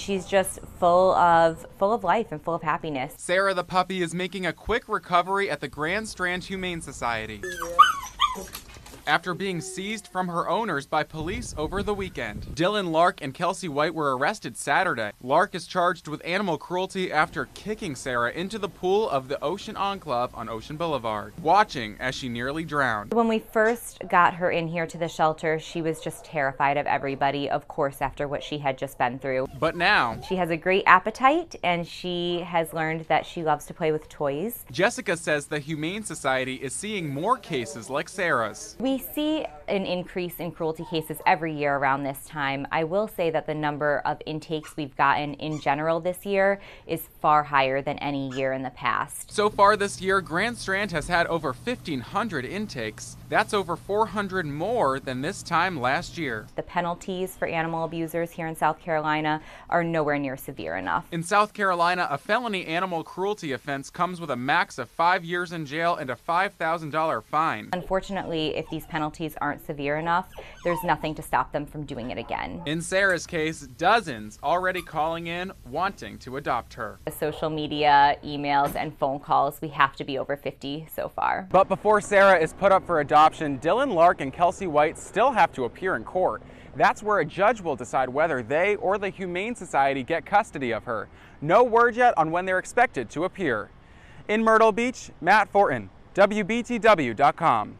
She's just full of full of life and full of happiness. Sarah the puppy is making a quick recovery at the Grand Strand Humane Society after being seized from her owners by police over the weekend. Dylan Lark and Kelsey White were arrested Saturday. Lark is charged with animal cruelty after kicking Sarah into the pool of the Ocean Enclave on Ocean Boulevard, watching as she nearly drowned. When we first got her in here to the shelter, she was just terrified of everybody, of course, after what she had just been through. But now, she has a great appetite and she has learned that she loves to play with toys. Jessica says the Humane Society is seeing more cases like Sarah's. We see an increase in cruelty cases every year around this time. I will say that the number of intakes we've gotten in general this year is far higher than any year in the past. So far this year, Grand Strand has had over 1,500 intakes. That's over 400 more than this time last year. The penalties for animal abusers here in South Carolina are nowhere near severe enough. In South Carolina, a felony animal cruelty offense comes with a max of five years in jail and a $5,000 fine. Unfortunately, if these penalties aren't severe enough, there's nothing to stop them from doing it again. In Sarah's case, dozens already calling in wanting to adopt her. The social media, emails, and phone calls, we have to be over 50 so far. But before Sarah is put up for adoption, adoption, Dylan Lark and Kelsey White still have to appear in court. That's where a judge will decide whether they or the Humane Society get custody of her. No word yet on when they're expected to appear. In Myrtle Beach, Matt Fortin, WBTW.com.